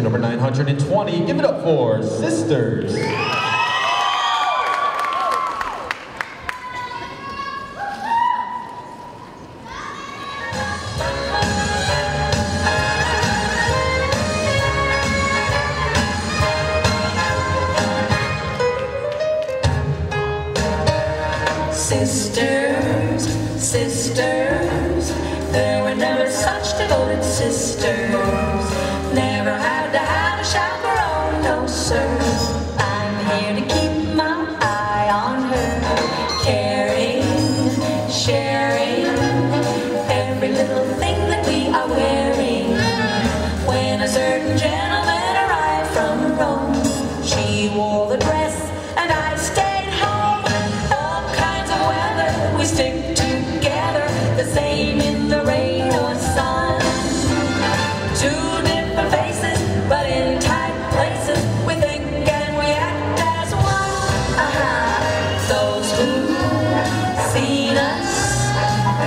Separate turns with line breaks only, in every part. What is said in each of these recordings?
number 920. Give it up for Sisters.
Sisters, sisters, there were never such devoted sisters. I'm here to keep my eye on her, caring, sharing every little thing that we are wearing. When a certain gentleman arrived from Rome, she wore the dress and I stayed home. All kinds of weather, we stick together, the same in the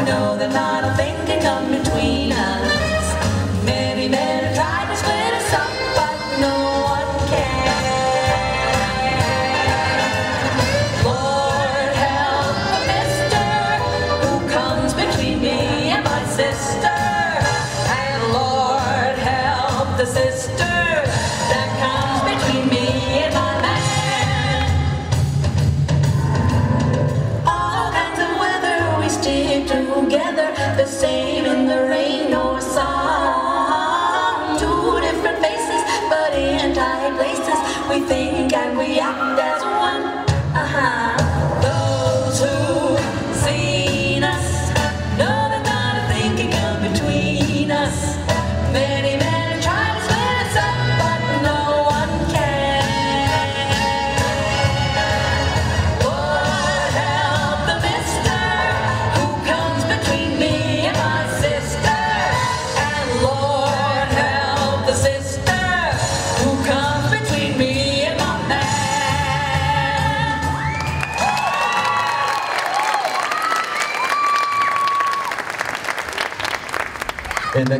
know that not a thing can come between us. Many men have tried to split us up, but no one can. Lord help the mister who comes between me and my sister. And Lord help the sister together, the same in the rain or sun. Two different faces, but in tight places, we think and we act as one.
And that